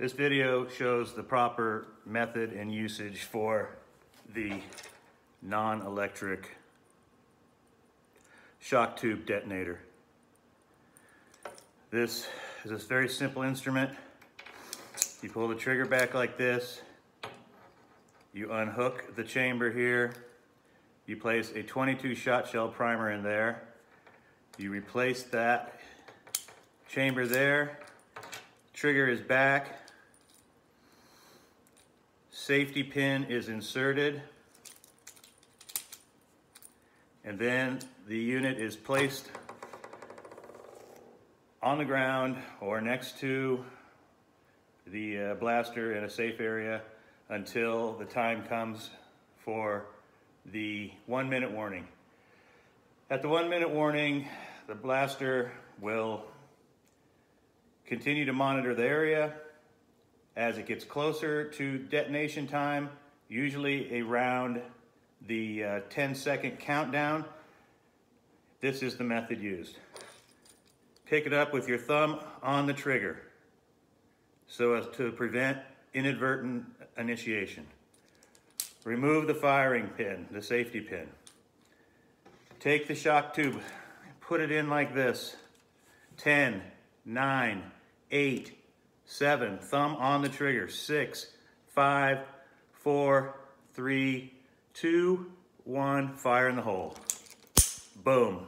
This video shows the proper method and usage for the non-electric shock tube detonator. This is a very simple instrument. You pull the trigger back like this. You unhook the chamber here. You place a 22 shot shell primer in there. You replace that chamber there. Trigger is back. Safety pin is inserted. And then the unit is placed on the ground or next to the uh, blaster in a safe area until the time comes for the one minute warning. At the one minute warning, the blaster will continue to monitor the area. As it gets closer to detonation time, usually around the uh, 10 second countdown, this is the method used. Pick it up with your thumb on the trigger so as to prevent inadvertent initiation. Remove the firing pin, the safety pin. Take the shock tube, put it in like this. 10, 9, 8, 7, thumb on the trigger. 6, 5, 4, 3, 2, 1, fire in the hole. Boom.